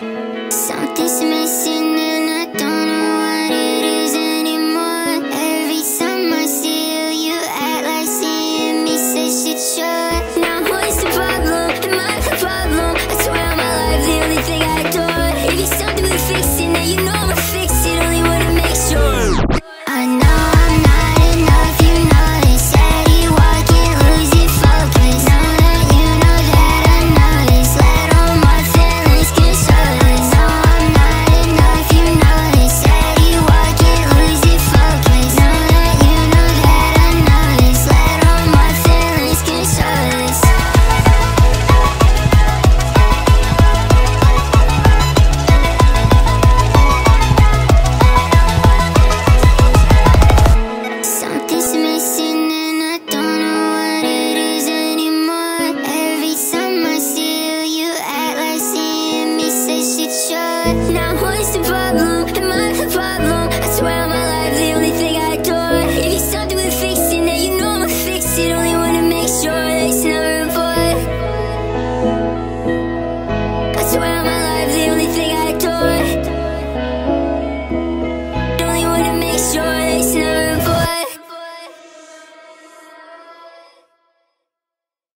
Something's missing and I don't know what it is anymore. Every time I see you, you act like seeing me say shit sure. Now what's the problem? Am I the problem? I swear on my life, the only thing I adore. If you something we fix it